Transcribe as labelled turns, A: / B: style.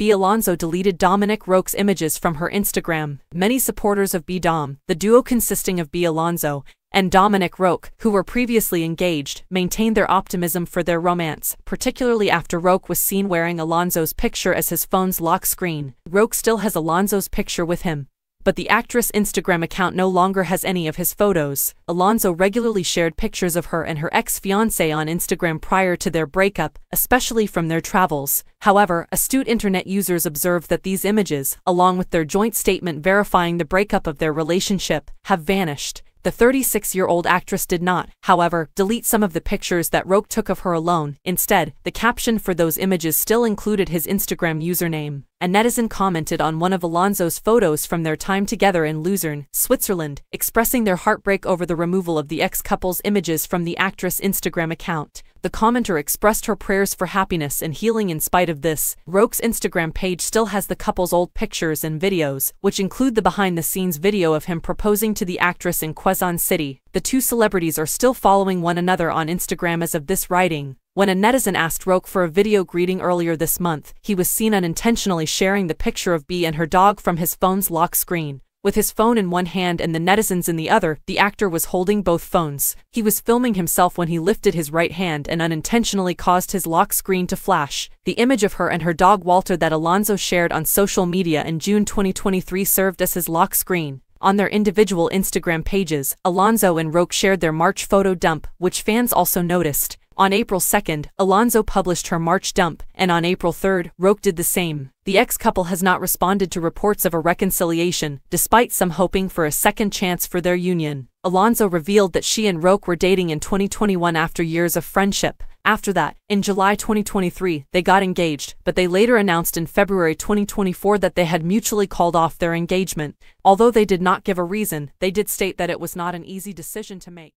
A: Bea Alonzo deleted Dominic Roque's images from her Instagram. Many supporters of BeaDom, the duo consisting of Bea Alonzo and Dominic Roque, who were previously engaged, maintained their optimism for their romance, particularly after Roque was seen wearing Alonzo's picture as his phone's lock screen. Roque still has Alonzo's picture with him, but the actress' Instagram account no longer has any of his photos. Alonzo regularly shared pictures of her and her ex-fiancé on Instagram prior to their breakup, especially from their travels. However, astute internet users observed that these images, along with their joint statement verifying the breakup of their relationship, have vanished. The 36-year-old actress did not, however, delete some of the pictures that Roque took of her alone. Instead, the caption for those images still included his Instagram username. A netizen commented on one of Alonzo's photos from their time together in Luzern, Switzerland, expressing their heartbreak over the removal of the ex-couple's images from the actress' Instagram account. The commenter expressed her prayers for happiness and healing in spite of this. Roque's Instagram page still has the couple's old pictures and videos, which include the behind-the-scenes video of him proposing to the actress in Quezon City. The two celebrities are still following one another on Instagram as of this writing. When a netizen asked Roque for a video greeting earlier this month, he was seen unintentionally sharing the picture of Bea and her dog from his phone's lock screen. With his phone in one hand and the netizens in the other, the actor was holding both phones. He was filming himself when he lifted his right hand and unintentionally caused his lock screen to flash. The image of her and her dog Walter that Alonzo shared on social media in June 2023 served as his lock screen. On their individual Instagram pages, Alonzo and Roque shared their March photo dump, which fans also noticed. On April 2nd, Alonzo published her March dump, and on April 3rd, Roque did the same. The ex-couple has not responded to reports of a reconciliation, despite some hoping for a second chance for their union. Alonzo revealed that she and Roque were dating in 2021 after years of friendship. After that, in July 2023, they got engaged, but they later announced in February 2024 that they had mutually called off their engagement. Although they did not give a reason, they did state that it was not an easy decision to make.